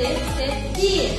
ses, ses pieds.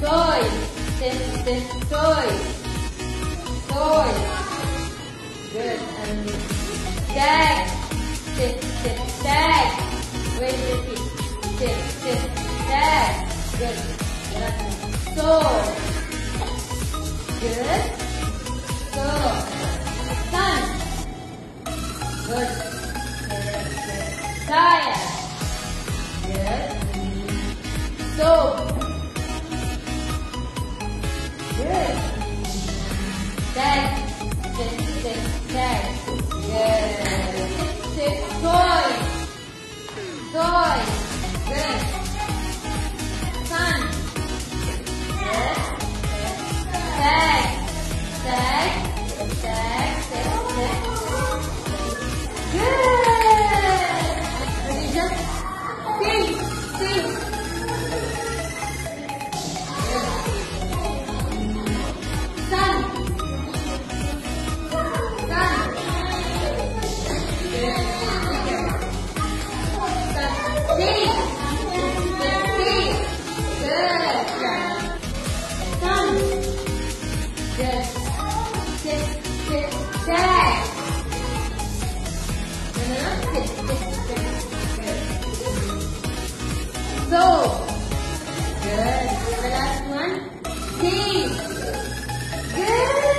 Soy. Te, soy. Soy. Good. And tag. Te, te, tag. Wait, repeat. Te, te, tag. Good. Soy. Good. So. Sun. Good. Tired. Good. So. Dad, dad, dad, dad. So Good. The last one. Tea. Good.